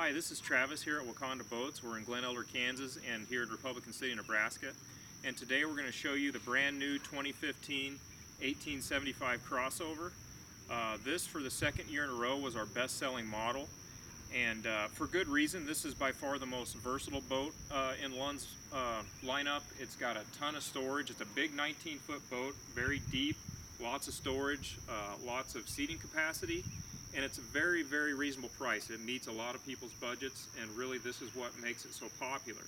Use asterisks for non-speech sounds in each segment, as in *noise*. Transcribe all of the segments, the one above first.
Hi, this is Travis here at Waconda Boats. We're in Glen Elder, Kansas, and here in Republican City, Nebraska. And today we're going to show you the brand new 2015 1875 crossover. Uh, this, for the second year in a row, was our best-selling model, and uh, for good reason. This is by far the most versatile boat uh, in Lund's uh, lineup. It's got a ton of storage. It's a big 19-foot boat, very deep, lots of storage, uh, lots of seating capacity and it's a very very reasonable price. It meets a lot of people's budgets and really this is what makes it so popular.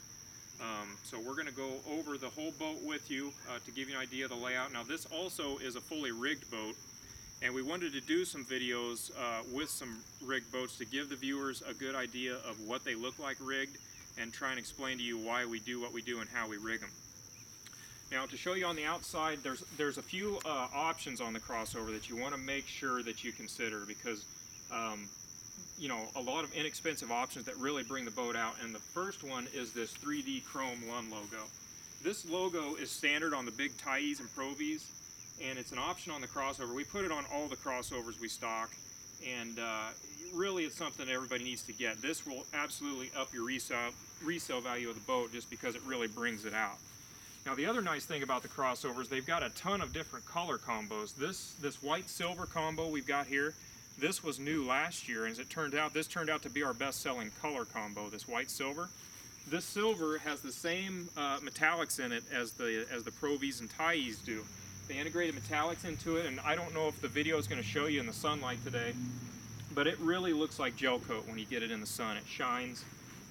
Um, so we're going to go over the whole boat with you uh, to give you an idea of the layout. Now this also is a fully rigged boat and we wanted to do some videos uh, with some rigged boats to give the viewers a good idea of what they look like rigged and try and explain to you why we do what we do and how we rig them now to show you on the outside, there's there's a few uh, options on the crossover that you want to make sure that you consider because um, you know a lot of inexpensive options that really bring the boat out. And the first one is this 3D Chrome Lund logo. This logo is standard on the big Tyees and Pro-Vs, and it's an option on the crossover. We put it on all the crossovers we stock, and uh, really it's something everybody needs to get. This will absolutely up your resale resale value of the boat just because it really brings it out. Now the other nice thing about the crossovers, they've got a ton of different color combos. This, this white silver combo we've got here, this was new last year, and as it turned out, this turned out to be our best selling color combo, this white silver. This silver has the same uh, metallics in it as the, as the Pro-Vs and Tyees do. They integrated metallics into it, and I don't know if the video is going to show you in the sunlight today, but it really looks like gel coat when you get it in the sun. It shines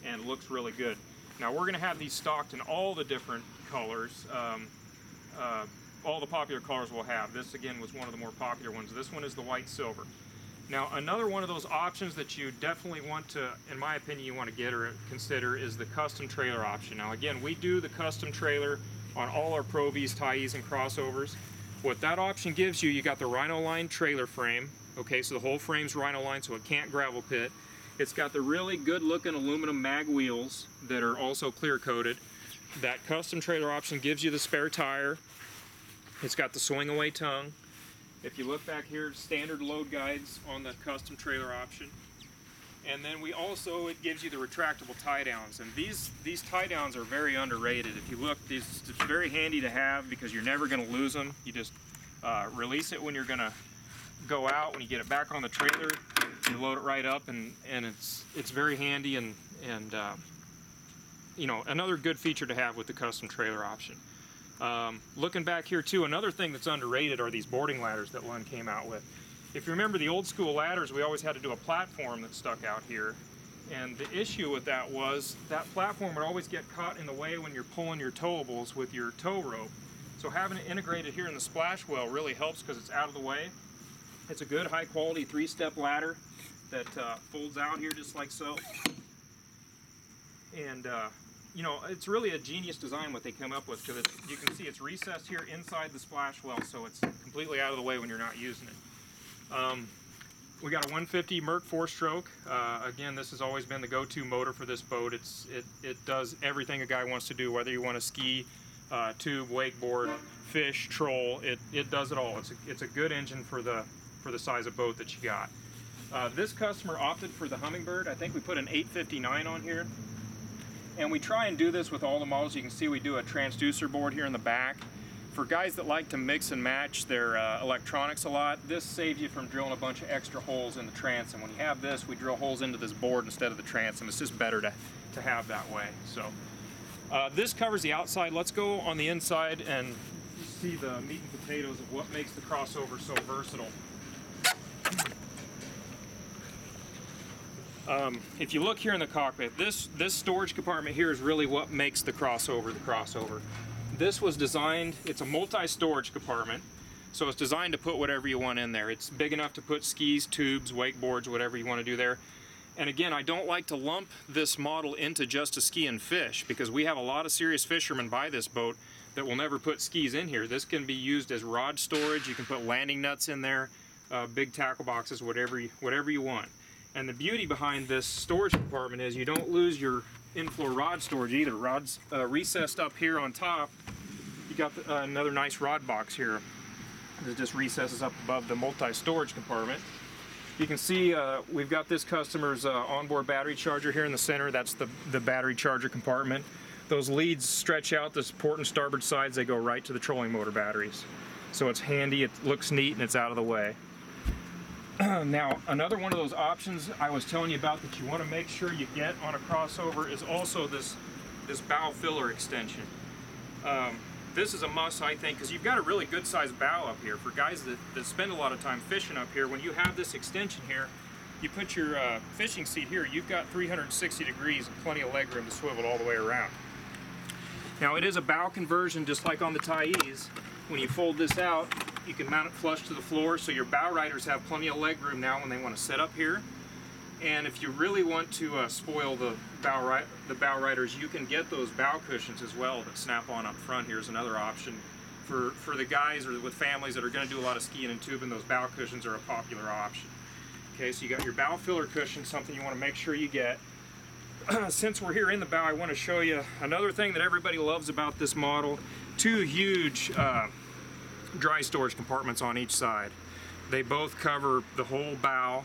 and looks really good. Now we're going to have these stocked in all the different colors. Um, uh, all the popular colors we'll have. This again was one of the more popular ones. This one is the white silver. Now another one of those options that you definitely want to, in my opinion, you want to get or consider is the custom trailer option. Now again, we do the custom trailer on all our Pro-Vs, Tyees, and crossovers. What that option gives you, you got the Rhino-Line trailer frame. Okay, so the whole frame's Rhino-Line, so it can't gravel pit. It's got the really good looking aluminum mag wheels that are also clear coated. That custom trailer option gives you the spare tire. It's got the swing away tongue. If you look back here, standard load guides on the custom trailer option. And then we also, it gives you the retractable tie downs. And these, these tie downs are very underrated. If you look, these, it's very handy to have because you're never gonna lose them. You just uh, release it when you're gonna go out. When you get it back on the trailer, you load it right up and, and it's, it's very handy and, and uh, you know, another good feature to have with the custom trailer option. Um, looking back here too, another thing that's underrated are these boarding ladders that Lund came out with. If you remember the old school ladders, we always had to do a platform that stuck out here. And the issue with that was that platform would always get caught in the way when you're pulling your towables with your tow rope. So having it integrated here in the splash well really helps because it's out of the way. It's a good high quality three step ladder that uh, folds out here just like so. And uh, you know, it's really a genius design what they come up with because you can see it's recessed here inside the splash well, so it's completely out of the way when you're not using it. Um, we got a 150 Merc four-stroke. Uh, again, this has always been the go-to motor for this boat. It's it it does everything a guy wants to do, whether you want to ski, uh, tube, wakeboard, fish, troll. It it does it all. It's a, it's a good engine for the for the size of boat that you got. Uh, this customer opted for the Humminbird. I think we put an 859 on here. And we try and do this with all the models. You can see we do a transducer board here in the back. For guys that like to mix and match their uh, electronics a lot, this saves you from drilling a bunch of extra holes in the transom. When you have this, we drill holes into this board instead of the transom. It's just better to, to have that way. So uh, this covers the outside. Let's go on the inside and see the meat and potatoes of what makes the crossover so versatile. Um, if you look here in the cockpit, this, this storage compartment here is really what makes the crossover the crossover. This was designed, it's a multi-storage compartment, so it's designed to put whatever you want in there. It's big enough to put skis, tubes, wakeboards, whatever you want to do there. And again, I don't like to lump this model into just a ski and fish because we have a lot of serious fishermen buy this boat that will never put skis in here. This can be used as rod storage. You can put landing nuts in there, uh, big tackle boxes, whatever you, whatever you want. And the beauty behind this storage compartment is you don't lose your in-floor rod storage either. Rods uh, recessed up here on top. You got the, uh, another nice rod box here that just recesses up above the multi-storage compartment. You can see uh, we've got this customer's uh, onboard battery charger here in the center. That's the, the battery charger compartment. Those leads stretch out the port and starboard sides. They go right to the trolling motor batteries. So it's handy, it looks neat, and it's out of the way. *clears throat* now, another one of those options I was telling you about that you want to make sure you get on a crossover is also this, this bow filler extension. Um, this is a must, I think, because you've got a really good sized bow up here. For guys that, that spend a lot of time fishing up here, when you have this extension here, you put your uh, fishing seat here, you've got 360 degrees and plenty of leg room to swivel all the way around. Now it is a bow conversion just like on the Tyee. When you fold this out, you can mount it flush to the floor so your bow riders have plenty of leg room now when they want to set up here. And if you really want to uh, spoil the bow, ri the bow riders, you can get those bow cushions as well that snap on up front. Here's another option. For, for the guys or with families that are going to do a lot of skiing and tubing, those bow cushions are a popular option. Okay, so you got your bow filler cushion, something you want to make sure you get. *clears throat* Since we're here in the bow, I want to show you another thing that everybody loves about this model. Two huge uh, dry storage compartments on each side. They both cover the whole bow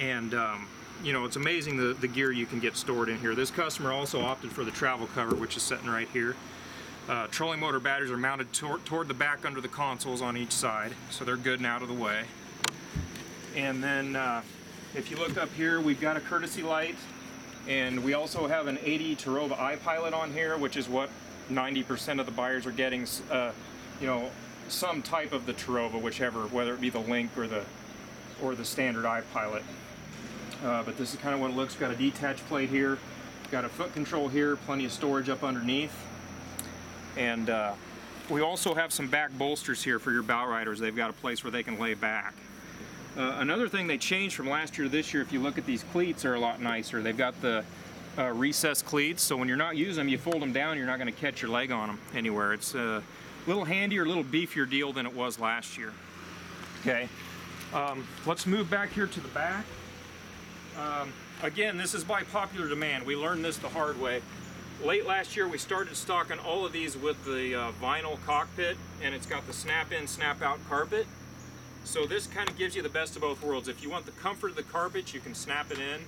and um, you know, it's amazing the, the gear you can get stored in here. This customer also opted for the travel cover, which is sitting right here. Uh, trolling motor batteries are mounted tor toward the back under the consoles on each side, so they're good and out of the way. And then uh, if you look up here, we've got a courtesy light, and we also have an 80 Terrova iPilot on here, which is what 90% of the buyers are getting, uh, you know, some type of the Terrova, whichever, whether it be the Link or the or the standard iPilot. Uh, but this is kind of what it looks. Got a detached plate here, got a foot control here, plenty of storage up underneath, and uh, we also have some back bolsters here for your bow riders. They've got a place where they can lay back. Uh, another thing they changed from last year to this year, if you look at these cleats, are a lot nicer. They've got the uh, recessed cleats, so when you're not using them, you fold them down, you're not going to catch your leg on them anywhere. It's a little handier, a little beefier deal than it was last year. Okay, um, let's move back here to the back. Um, again, this is by popular demand. We learned this the hard way. Late last year, we started stocking all of these with the uh, vinyl cockpit, and it's got the snap-in, snap-out carpet. So this kind of gives you the best of both worlds. If you want the comfort of the carpet, you can snap it in.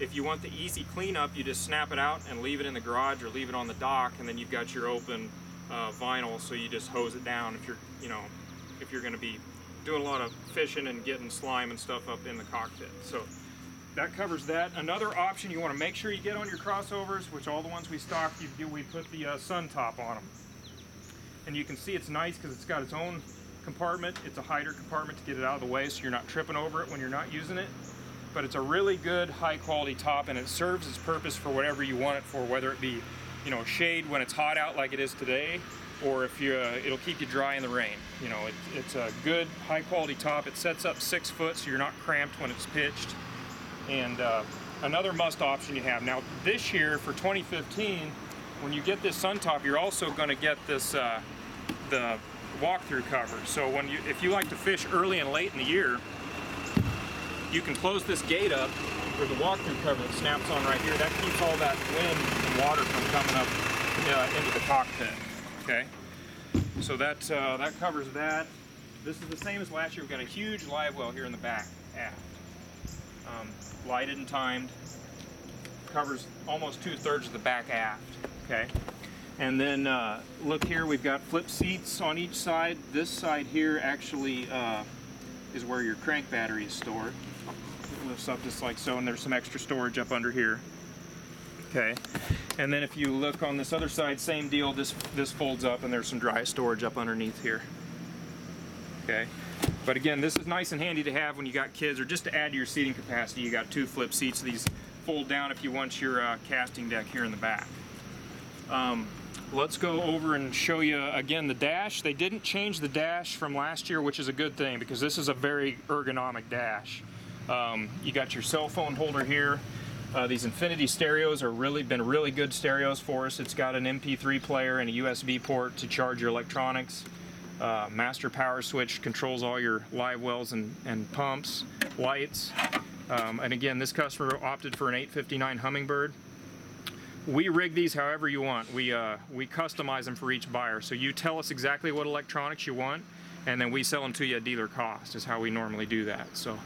If you want the easy cleanup, you just snap it out and leave it in the garage or leave it on the dock, and then you've got your open uh, vinyl, so you just hose it down if you're, you know, if you're going to be doing a lot of fishing and getting slime and stuff up in the cockpit. So that covers that. Another option you want to make sure you get on your crossovers, which all the ones we stock, you, we put the uh, sun top on them. And you can see it's nice because it's got its own compartment. It's a hider compartment to get it out of the way so you're not tripping over it when you're not using it. But it's a really good high quality top and it serves its purpose for whatever you want it for, whether it be, you know, shade when it's hot out like it is today, or if you, uh, it'll keep you dry in the rain. You know, it, it's a good high quality top. It sets up six foot so you're not cramped when it's pitched and uh, another must option you have. Now this year for 2015, when you get this sun top, you're also going to get this uh, the walk-through cover. So when you, if you like to fish early and late in the year, you can close this gate up with the walk-through cover that snaps on right here. That keeps all that wind and water from coming up uh, into the cockpit. Okay, so that uh, that covers that. This is the same as last year. We've got a huge live well here in the back aft. Um, lighted and timed, covers almost two-thirds of the back aft, okay? And then uh, look here, we've got flip seats on each side. This side here actually uh, is where your crank battery is stored. Lifts up just like so, and there's some extra storage up under here. Okay, and then if you look on this other side, same deal, this, this folds up and there's some dry storage up underneath here. Okay, but again, this is nice and handy to have when you got kids or just to add to your seating capacity. You got two flip seats. These fold down if you want your uh, casting deck here in the back. Um, let's go over and show you again the dash. They didn't change the dash from last year, which is a good thing because this is a very ergonomic dash. Um, you got your cell phone holder here. Uh, these Infinity stereos are really been really good stereos for us. It's got an MP3 player and a USB port to charge your electronics uh, master power switch controls all your live wells and, and pumps, lights. Um, and again, this customer opted for an 859 Humminbird. We rig these however you want. We, uh, we customize them for each buyer. So you tell us exactly what electronics you want, and then we sell them to you at dealer cost is how we normally do that. So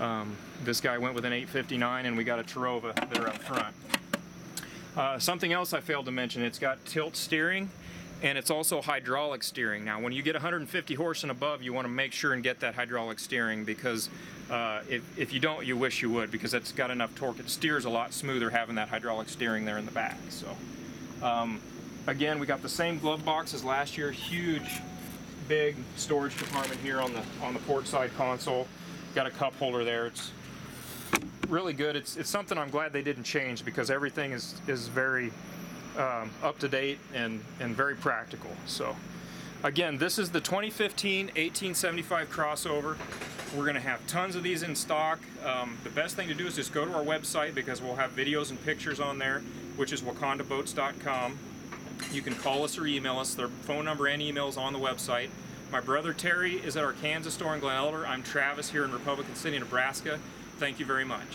Um, this guy went with an 859 and we got a Terrova there up front. Uh, something else I failed to mention, it's got tilt steering and it's also hydraulic steering. Now when you get 150 horse and above, you want to make sure and get that hydraulic steering because uh, if, if you don't, you wish you would because it's got enough torque. It steers a lot smoother having that hydraulic steering there in the back. So um, again, we got the same glove box as last year, huge big storage compartment here on the on the port side console. Got a cup holder there. It's really good. It's it's something I'm glad they didn't change because everything is is very um, up to date and and very practical. So again, this is the 2015 1875 crossover. We're going to have tons of these in stock. Um, the best thing to do is just go to our website because we'll have videos and pictures on there, which is wacondaboats.com. You can call us or email us. Their phone number and email is on the website. My brother Terry is at our Kansas store in Glen Elder. I'm Travis here in Republican City, Nebraska. Thank you very much.